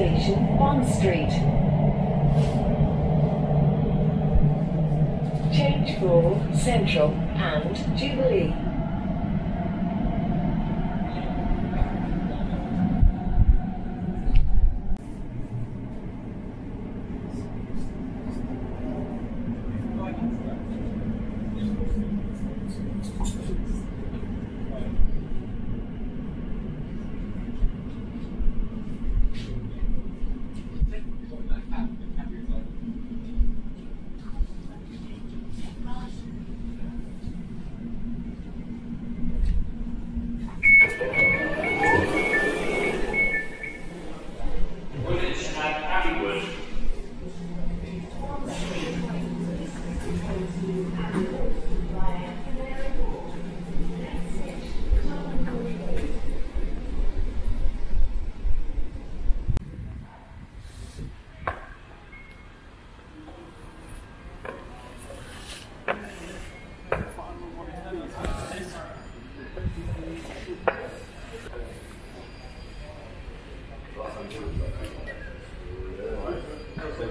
station, Bond Street. Change for Central and Jubilee.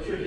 The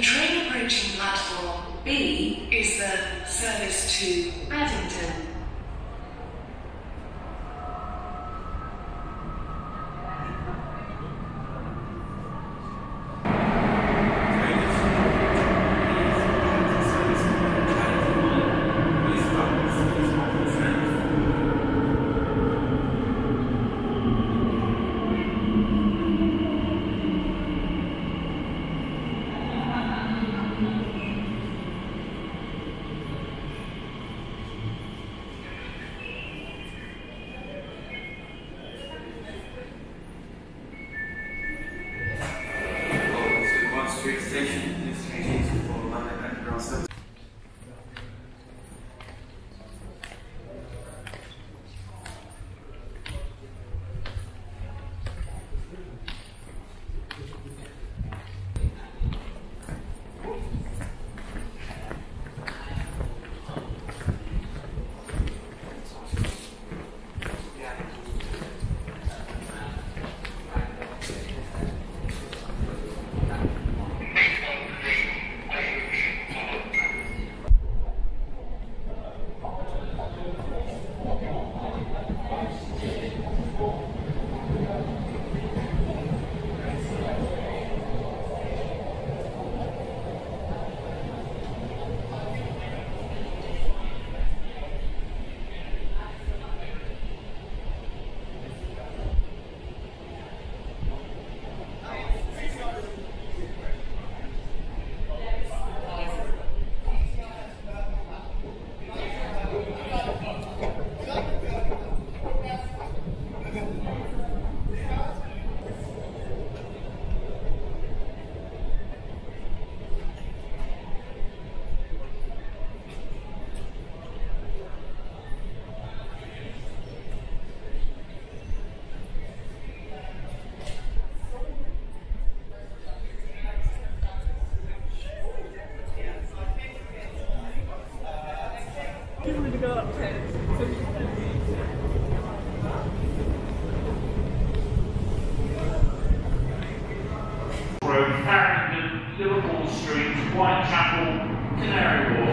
train approaching platform B is the service to Paddington. Farringdon, Liverpool Street, Whitechapel, Canary Wharf.